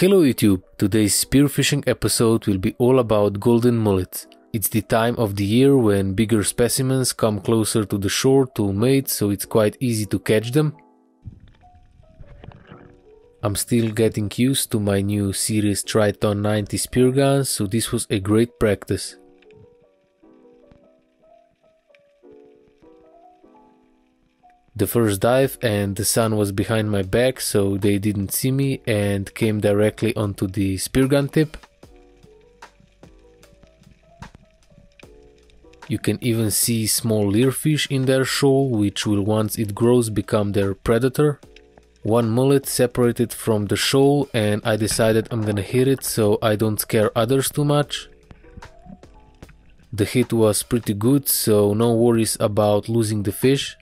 Hello YouTube! Today's spearfishing episode will be all about golden mullets. It's the time of the year when bigger specimens come closer to the shore to mate, so it's quite easy to catch them. I'm still getting used to my new Cetus Triton 90 spear gun, so this was a great practice. The first dive and the sun was behind my back so they didn't see me and came directly onto the spear gun tip. You can even see small leerfish in their shoal which will once it grows become their predator. One mullet separated from the shoal and I decided I'm gonna hit it so I don't scare others too much. The hit was pretty good so no worries about losing the fish.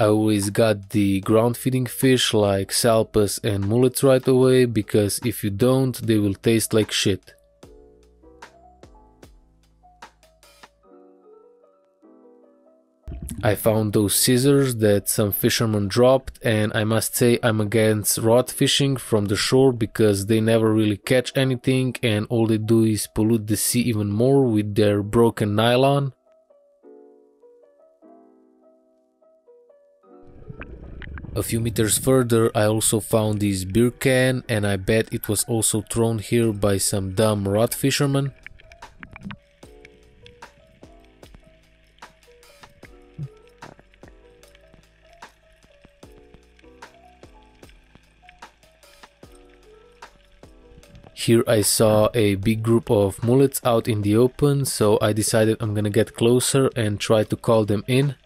I always got the ground feeding fish like salpas and mullets right away because if you don't they will taste like shit. I found those scissors that some fishermen dropped and I must say I'm against rod fishing from the shore because they never really catch anything and all they do is pollute the sea even more with their broken nylon. A few meters further I also found this beer can and I bet it was also thrown here by some dumb rod fisherman. Here I saw a big group of mullets out in the open, so I decided I'm gonna get closer and try to call them in.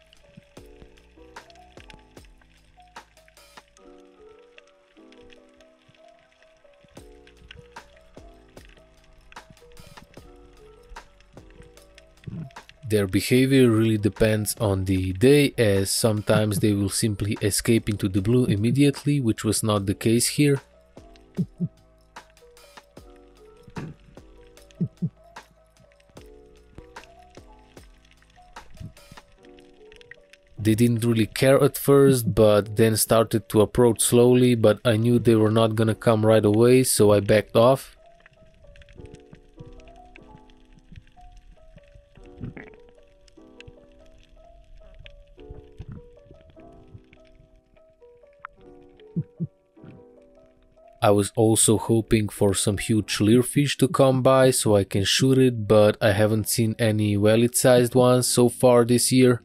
Their behavior really depends on the day as sometimes they will simply escape into the blue immediately, which was not the case here. They didn't really care at first, but then started to approach slowly, but I knew they were not gonna come right away, so I backed off. I was also hoping for some huge leerfish to come by so I can shoot it, but I haven't seen any wallet sized ones so far this year.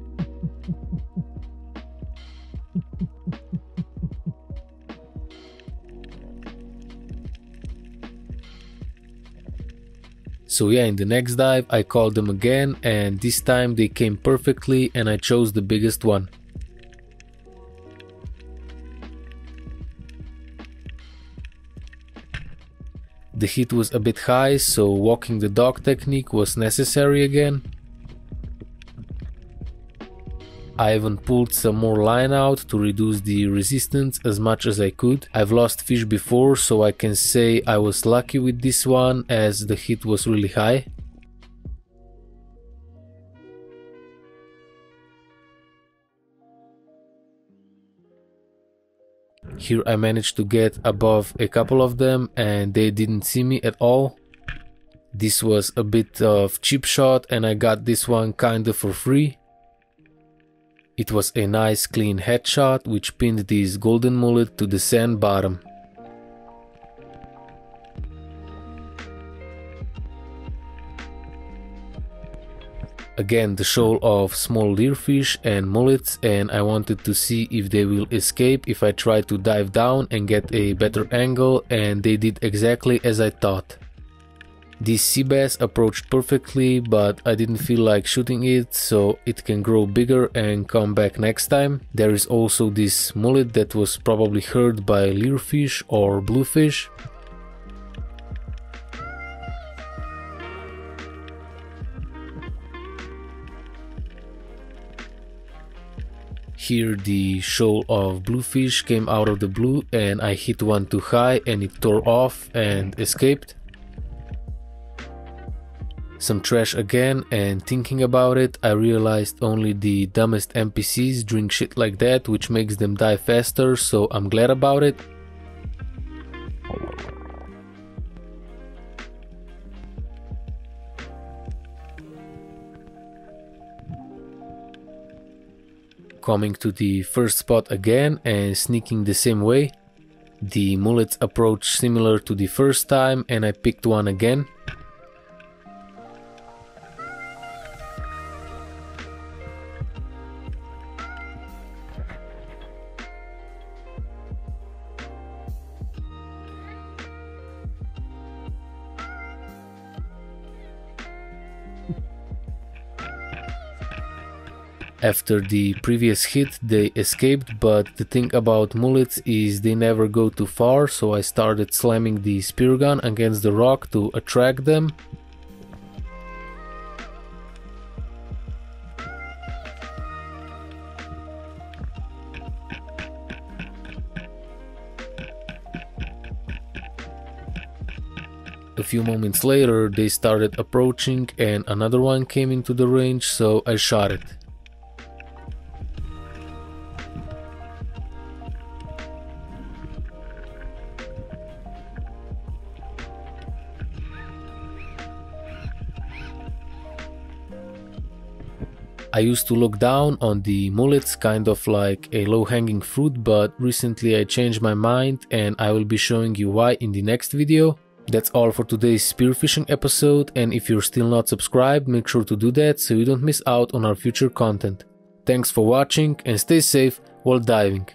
So yeah, in the next dive I called them again and this time they came perfectly and I chose the biggest one. The heat was a bit high, so walking the dog technique was necessary again. I even pulled some more line out to reduce the resistance as much as I could. I've lost fish before so I can say I was lucky with this one as the heat was really high. Here I managed to get above a couple of them and they didn't see me at all. This was a bit of cheap shot and I got this one kinda for free. It was a nice clean headshot which pinned this golden mullet to the sand bottom. Again the shoal of small leerfish and mullets and I wanted to see if they will escape if I try to dive down and get a better angle and they did exactly as I thought. This sea bass approached perfectly, but I didn't feel like shooting it, so it can grow bigger and come back next time. There is also this mullet that was probably hurt by leerfish or bluefish. Here the shoal of bluefish came out of the blue and I hit one too high and it tore off and escaped. Some trash again and thinking about it I realized only the dumbest NPCs drink shit like that which makes them die faster so I'm glad about it. coming to the first spot again and sneaking the same way. The mullets approach similar to the first time and I picked one again. After the previous hit they escaped but the thing about mullets is they never go too far so I started slamming the spear gun against the rock to attract them. A few moments later they started approaching and another one came into the range so I shot it. I used to look down on the mullets kind of like a low hanging fruit but recently I changed my mind and I will be showing you why in the next video. That's all for today's spearfishing episode and if you're still not subscribed make sure to do that so you don't miss out on our future content. Thanks for watching and stay safe while diving.